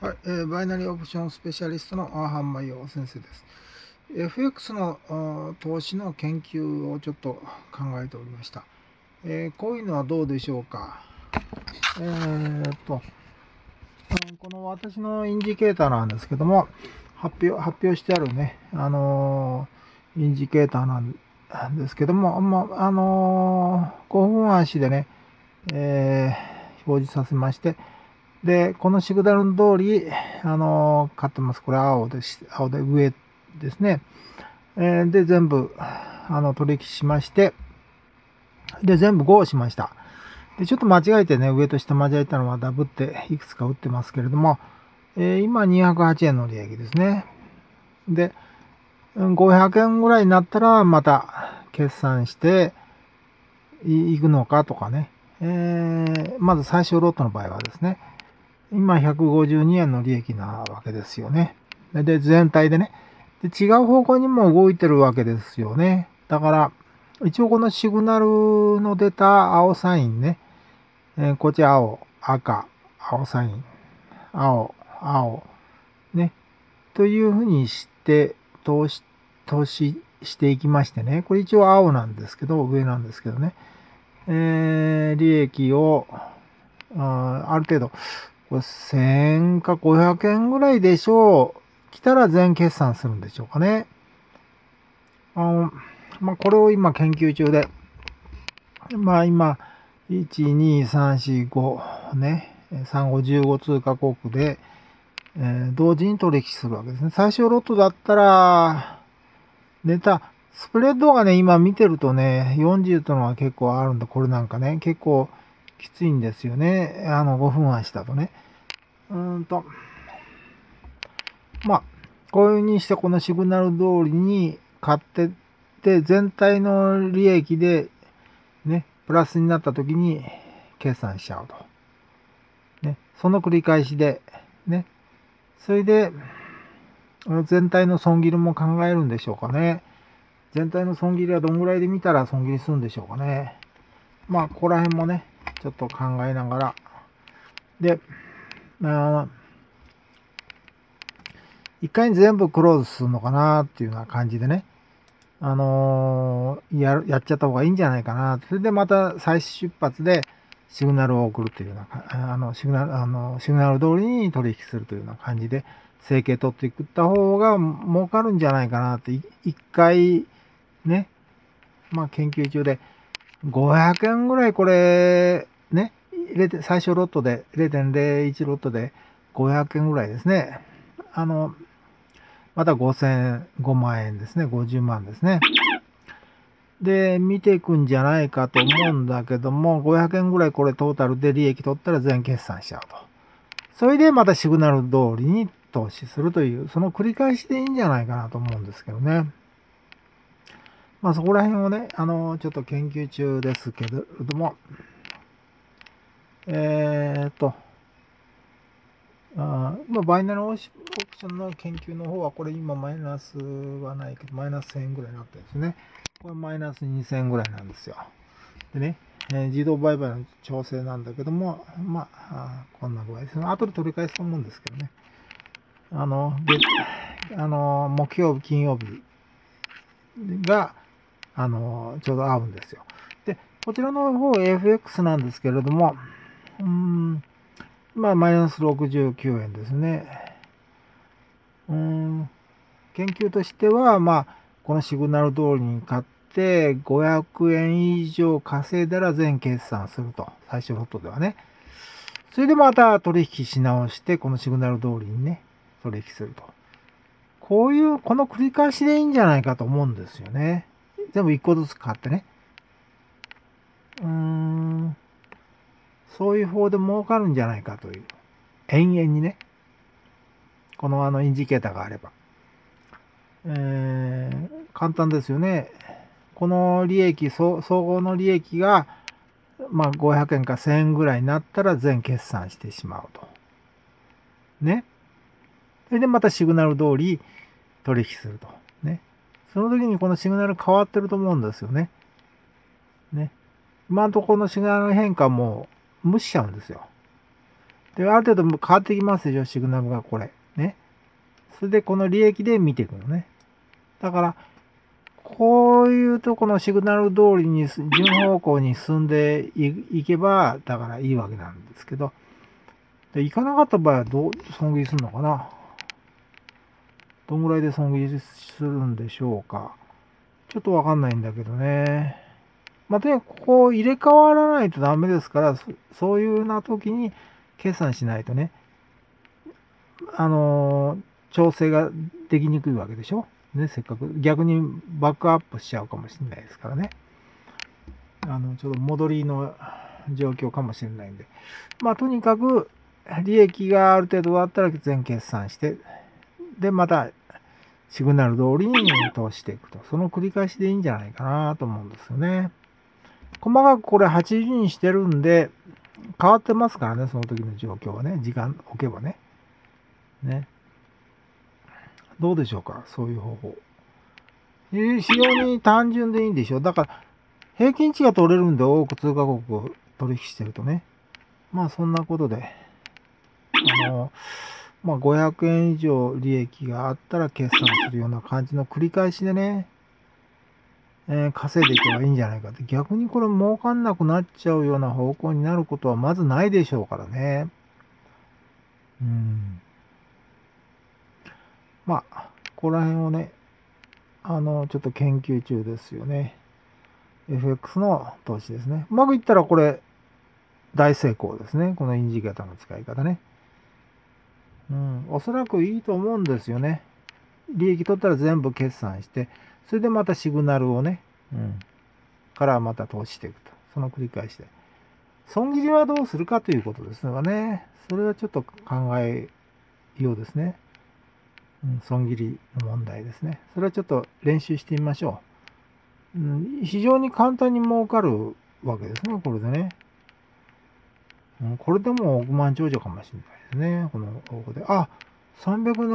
はい、えーバイナリーオプションスペシャリストのアーハンマヨ先生です。FX の投資の研究をちょっと考えておりました。えーこういうのはどうでしょうか？えーっと、この私のインジケーターなんですけども、発表、発表してあるね、あのーインジケーターなんですけども、まあ、あのー5分足でね、えー表示させまして、で、このシグナルの通り、あの買ってます。これ青です。青で上ですね。えで、全部、あの、取引しまして、で、全部5をしました。で、ちょっと間違えてね、上と下間違えたのはダブっていくつか打ってますけれども、えー今208円の利益ですね。で、500円ぐらいになったら、また決算していいくのかとかね。えーまず最小ロットの場合はですね、今152円の利益なわけですよね。で、全体でね。で。違う方向にも動いてるわけですよね。だから、一応このシグナルの出た青サインね、えーこっち青、赤、青サイン、青、青、ね、というふうにして投資、投資していきましてね、これ一応青なんですけど、上なんですけどね、えー利益を、ある程度、これ1000か500円ぐらいでしょう。来たら全決算するんでしょうかね。あの、まあ、これを今研究中で、まあ今、1、2、3、4、5ね、3、5、15通貨国で、えー同時に取引するわけですね。最初ロットだったら、ネタ、スプレッドがね、今見てるとね、40とのは結構あるんで、これなんかね、結構きついんですよね。あの、5分足だとね。うんと、まあ、こういう風にしてこのシグナル通りに買ってって、全体の利益で、ね、プラスになった時に決算しちゃうと。ね、その繰り返しで、ね、それで、全体の損切りも考えるんでしょうかね。全体の損切りはどんぐらいで見たら損切りするんでしょうかね。まあ、ここら辺もね、ちょっと考えながら。で、あ一回に全部クローズするのかなっていうような感じでね、あのーや、やっちゃった方がいいんじゃないかな。それでまた再出発でシグナルを送るというような、あの、シグナル、あの、シグナル通りに取引するというような感じで、整形取っていった方が儲かるんじゃないかなって、一回、ね、まあ研究中で、500円ぐらいこれ、ね、入れ、最初ロットで、0.01ロットで500円ぐらいですね。あの、また5000、5万円ですね。50万ですね。で、見ていくんじゃないかと思うんだけども、500円ぐらいこれトータルで利益取ったら全決算しちゃうと。それでまたシグナル通りに投資するという、その繰り返しでいいんじゃないかなと思うんですけどね。まあそこら辺をね、あの、ちょっと研究中ですけれども、えーっと、あまあ、バイナルオーシオプションの研究の方は、これ今マイナスはないけど、マイナス1000円ぐらいになってるんですね。これマイナス2000円ぐらいなんですよ。でね、えー自動売買の調整なんだけども、まあ、あこんな具合ですね。後で取り返すと思うんですけどね。あの、で、あの、木曜日、金曜日が、あの、ちょうど合うんですよ。で、こちらの方 FX なんですけれども、うん、まあ、マイナス69円ですね。うーん、研究としては、まあ、このシグナル通りに買って、500円以上稼いだら全決算すると。最初ロットではね。それでまた取引し直して、このシグナル通りにね、取引すると。こういう、この繰り返しでいいんじゃないかと思うんですよね。全部一個ずつ買ってね。うーん。そういう方で儲かるんじゃないかという。延々にね。このあのインジケーターがあれば。えー、簡単ですよね。この利益、総合の利益が、まあ500円か1000円ぐらいになったら全決算してしまうと。ね。それでまたシグナル通り取引すると。その時にこのシグナル変わってると思うんですよね。ね。今のところのシグナル変化も無視しちゃうんですよ。で、ある程度変わってきますでしょ、シグナルがこれ。ね。それでこの利益で見ていくのね。だから、こういうとこのシグナル通りに順方向に進んでいけば、だからいいわけなんですけど、で行かなかった場合はどう損切りするのかなどんぐらいで損切りするんでしょうかちょっとわかんないんだけどね。まあ、とにかくここ入れ替わらないとダメですから、そういうな時に決算しないとね、あの、調整ができにくいわけでしょね、せっかく逆にバックアップしちゃうかもしれないですからね。あの、ちょっと戻りの状況かもしれないんで。まあ、とにかく、利益がある程度終わったら全決算して、で、また、シグナル通りに通していくと。その繰り返しでいいんじゃないかなと思うんですよね。細かくこれ80にしてるんで、変わってますからね、その時の状況はね。時間置けばね。ね。どうでしょうかそういう方法。非常に単純でいいんでしょう。だから、平均値が取れるんで多く通貨国を取引してるとね。まあそんなことで、あの、まあ500円以上利益があったら決算するような感じの繰り返しでね、えー、稼いでいけばいいんじゃないかって。逆にこれ儲かんなくなっちゃうような方向になることはまずないでしょうからね。うん。まあ、ここら辺をね、あの、ちょっと研究中ですよね。FX の投資ですね。うまくいったらこれ、大成功ですね。このインジケーターの使い方ね。うん、おそらくいいと思うんですよね。利益取ったら全部決算して、それでまたシグナルをね、うん、からまた投資していくと。その繰り返しで。損切りはどうするかということですがね。それはちょっと考えようですね。うん、損切りの問題ですね。それはちょっと練習してみましょう。うん、非常に簡単に儲かるわけですね、これでね。これでも億万長者かもしれないですね。この方法で。あ、300年